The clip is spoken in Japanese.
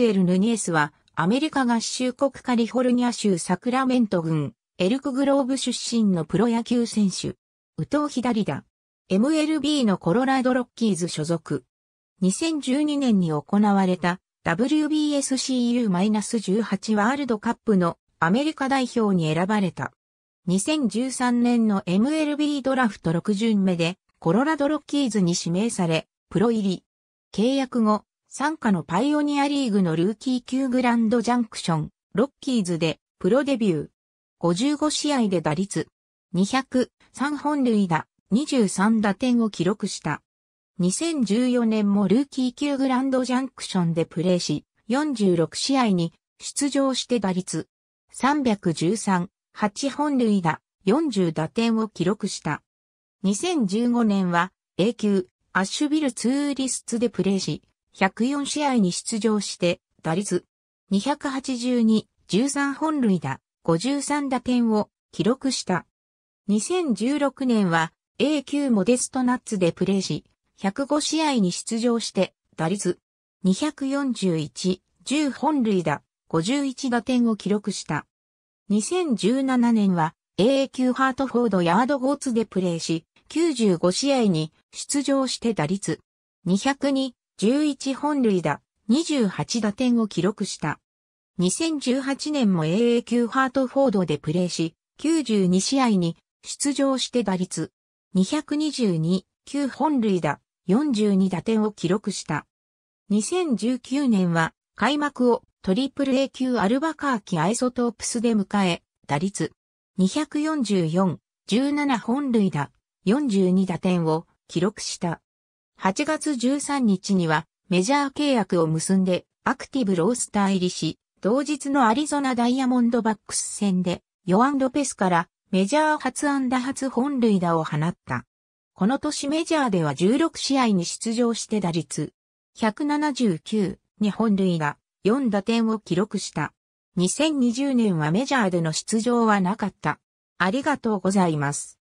エル・ヌニエスは、アメリカ合衆国カリフォルニア州サクラメント郡、エルクグローブ出身のプロ野球選手。宇藤左だ。MLB のコロラドロッキーズ所属。2012年に行われた WBSCU-18 ワールドカップのアメリカ代表に選ばれた。2013年の MLB ドラフト6巡目でコロラドロッキーズに指名され、プロ入り。契約後、参加のパイオニアリーグのルーキー級グランドジャンクション、ロッキーズでプロデビュー。55試合で打率200、3本塁打、23打点を記録した。2014年もルーキー級グランドジャンクションでプレーし、46試合に出場して打率313、8本塁打、40打点を記録した。2015年は A 級アッシュビルツーリスツでプレーし、104試合に出場して打率282、13本塁打、53打点を記録した。2016年は A 級モデストナッツでプレーし、105試合に出場して打率241、10本塁打、51打点を記録した。2017年は A 級ハートフォードヤードゴーツでプレーし、95試合に出場して打率202、11本塁打、28打点を記録した。2018年も AA 級ハートフォードでプレーし、92試合に出場して打率222、9本塁打、42打点を記録した。2019年は開幕をトリプル A 級アルバカーキアイソトープスで迎え、打率244、17本塁打、42打点を記録した。8月13日にはメジャー契約を結んでアクティブロースター入りし、同日のアリゾナダイヤモンドバックス戦でヨアン・ロペスからメジャー初安打初本塁打を放った。この年メジャーでは16試合に出場して打率179、2本塁打、4打点を記録した。2020年はメジャーでの出場はなかった。ありがとうございます。